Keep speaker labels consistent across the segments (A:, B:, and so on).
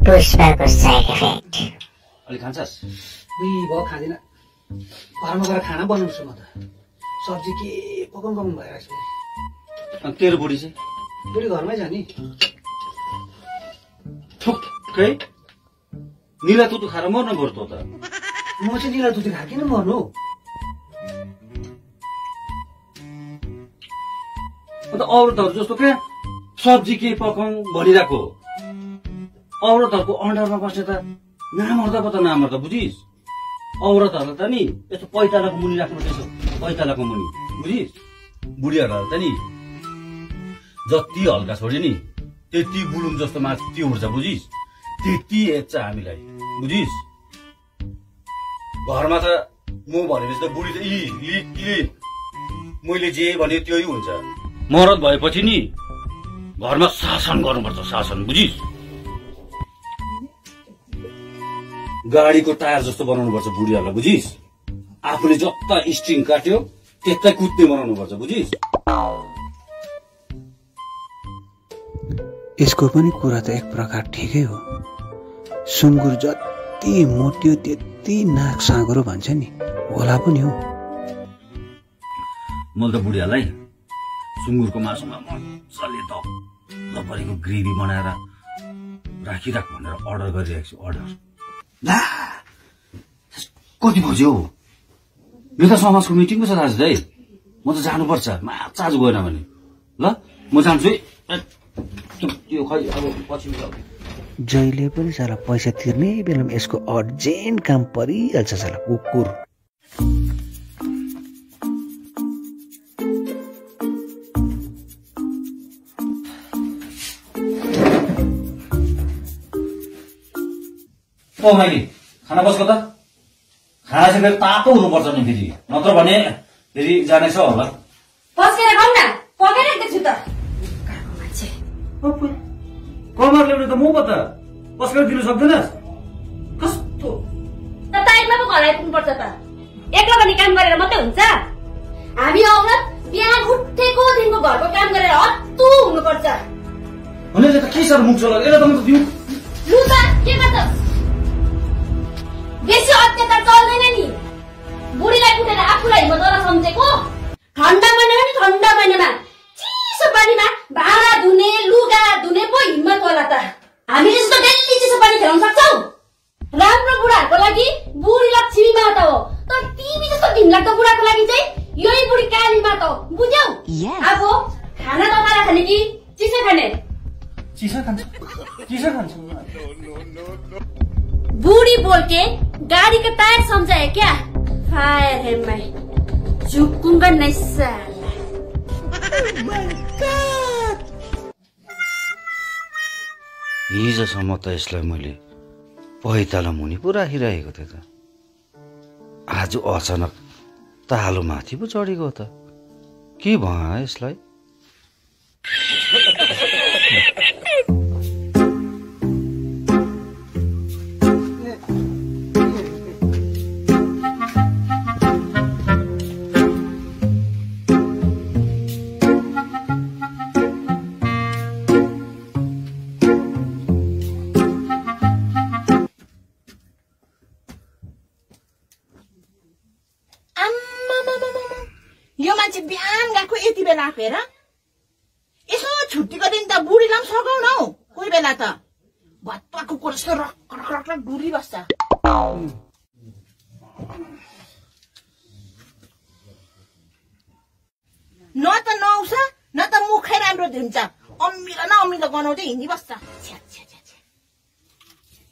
A: पुष्पाको side effect
B: अलिक खान्छस्
C: उही भयो खाँदिनँ। घरमा गएर खाना बनाउँछु म त। सब्जी के पकाउनु पकाउनु भइरहेको छ
B: अनि तेरो बुढी चाहिँ?
C: बुढी घरमै छ नि।
B: ठुक्कै निला तुतु खाएर मर्नु पर्छ त
C: म चाहिँ निला दुधी खाएको किन मर्नु?
B: अन्त औरतहरू जस्तो क्या? सब्जी के पकाउँ भनिरहेको? औरतहरूको अन्डरमा बस्ने त नामर्दा पो त नामर्दा बुझिस्? औरतहरूलाई त नि यस्तो पैतालाको मुनि राख्नु त्यसो पैतालाको मुनि बुझिस्? बुढीहरूलाई त नि। जति हल्का छोड्यो नि त्यति बुलुम जस्तो माथि उठ्छ बुझिस्? त्यति हेर्छ हामीलाई बुझिस्? घरमा त म भनेपछि त बुढी त यी मैले जे भने त्यही हुन्छ। मरद भएपछि नि घरमा शासन गर्नुपर्छ शासन बुझिस्? गाडीको टायर जस्तो बनाउनुपर्छ बुढीहरूलाई बुझिस्? आफूले जता स्ट्रिङ काट्यो त्यतै कुद्ने बनाउनुपर्छ बुझिस्?
D: यसको पनि कुरा त एक प्रकार ठिकै हो। सुँगुर जति मोटियो त्यति नाक साँगुरो भन्छ नि होला पनि हो।
B: मैले त बुढियालाई सुँगुरको मासुमा मजाले तपाईँको ग्रेभी बनाएर राखिराख भनेर अर्डर गरिरहेको छु अर्डर ला कति बज्यो हौ यो त समाजको मिटिङ पो छ दाजुभाइ म त जानुपर्छ माछा आज गएन भने ल म जान्छु है।
D: जहिले पनि साला पैसा तिर्ने बेलामा यसको अर्जेन्ट काम परिहाल्छ साला कुकुर।
B: ओ माइली खाना बसको त? खाना चाहिँ फेरि तातो हुनुपर्छ नि फेरि। नत्र भने फेरि जानेछ होला।
E: पस्केर खाऊ न। पकाइरहेको छु त।
B: कमर ल्याउने त म पो त। पस्केर दिनु सक्दैनस् कस्तो?
E: त टाइममा पो घर आइपुग्नुपर्छ त। एक्लो पनि काम गरेर मात्रै हुन्छ। हामी औरत बिहान उठेकोदेखिको घरको काम गरेर हत्तु हुनुपर्छ।
B: भने यसले त के साह्रो मुख चला यसलाई त म त दिउँ।
E: लु त के गर्छ? तिमी जस्तो घिनलाग्दो बुढाको लागि चाहिँ यही बुढी काली माता हो बुझ्यौ अब खाना तपाईँलाई खाने कि चिसो खाने
B: चिसो खान्छ चिसो खान्छ
E: बूढ़ी बोल के गाड़ी का टायर समझाए क्या फायर है मैं झुकूंगा नहीं
B: हिजोसम्म त यसलाई मैले पैताला मुनि पो राखिरहेको थिएँ त आज अचानक तालो माथि पो चढेको त। के भयो यसलाई?
F: हेर यसो छुट्टीको दिन त बुढीलाई पनि सघाउ न हौ कोही बेला त भत्ता कुकुर जस्तो रक रक रक रक डुलिबस्छ न त नआउँछ न त मुखै राम्रो दिन्छ अमिलो न अमिलो गनाउँदै हिँडिबस्छ।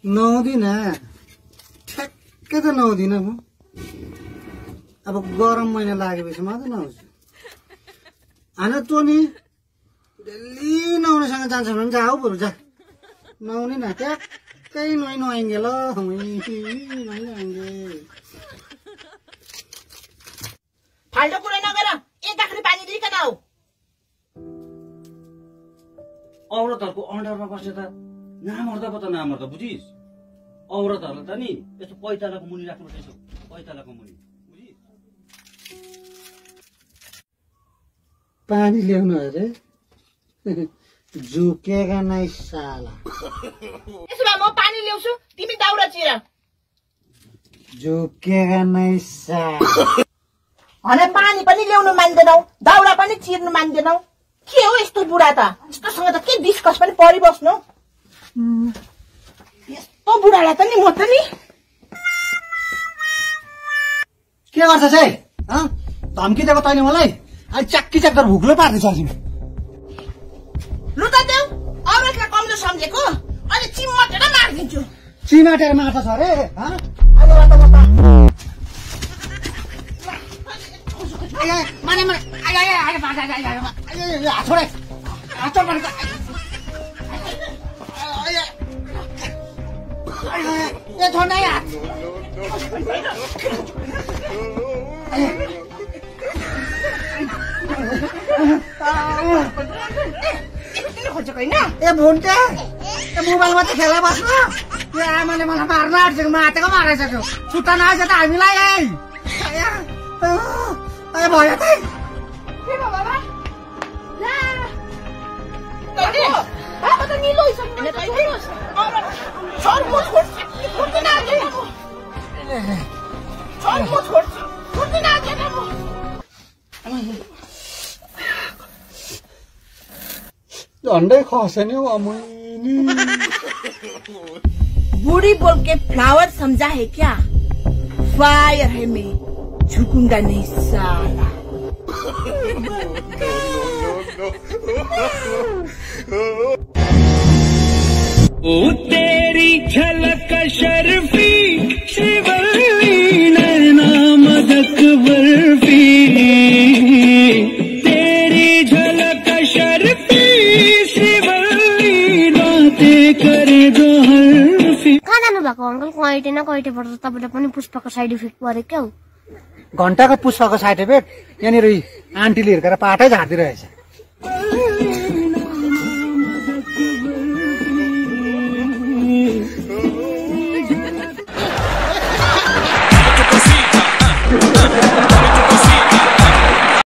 C: नहुँदिन ठ्याक्कै त नहुँदिन म अब गरम महिना लागेपछि मात्रै नहुन्छु होइन तँ नि डेली नहुनेसँग जान्छ भने जा हौ बरु जा। नहुने न ट्याक्कै नुहाइ नुहाइङ्गे ल नुहाइ नुहाइङ्गे
F: फाल्टो कुरै नगर एकआखरी पानी लिकन आऊ
B: औरतहरूको अन्डरमा बस्ने त नामर्दा पो त नामर्दा बुझिस्। औरतहरूलाई त नि यस्तो पैतालाको मुनि राख्नु यसो पैतालाको मुनि।
C: पानी ल्याउनु अरे झुकेगा नै साला
F: यसो भए म पानी ल्याउँछु तिमी दाउरा चिर
C: झुकेगा नै साला
F: भने पानी पनि ल्याउनु मान्दैनौ दाउरा पनि चिर्नु मान्दैनौ के हो यस्तो बुढा त यस्तोसँग त के डिस्कस पनि परिबस्नु यस्तो बुढालाई त नि म त नि
C: के गर्छ चाहिँ हँ? धम्की दिएको तैँले मलाई अहिले च्याक्की च्याक्कर भुक्लो पार्दैछ तिमी
F: लु त देऊ औरतलाई कमजोर सम्झेको अहिले चिम्मटेर मारिदिन्छु
C: चिमाटेर मार्छ छ अरे माने, हात छोडे। हात छोड
F: खोजेको होइन
C: ए भुन्टे ए मोबाइलमा त खेला बस्नु त्यो आमाले मलाई मार्न आँटेको मातेको मारिसक्यो सुत्ता नआएछ त हामीलाई ए भयो त
F: छोड
C: झन्डै खस्यो नि
F: बूढ़ी बोल के फ्लावर समझा है क्या? फायर है मैं झुकूँगा नहीं साला।
G: ओ
H: कहाँ जानुभएको अङ्कल कहिले न कहिलेबाट तपाईँलाई पनि पुष्पको साइड इफेक्ट पऱ्यो क्या हौ।
C: घन्टाको पुष्पको साइड इफेक्ट यहाँनिर आन्टीले हिर्काएर पाटै झारिदिइरहेछ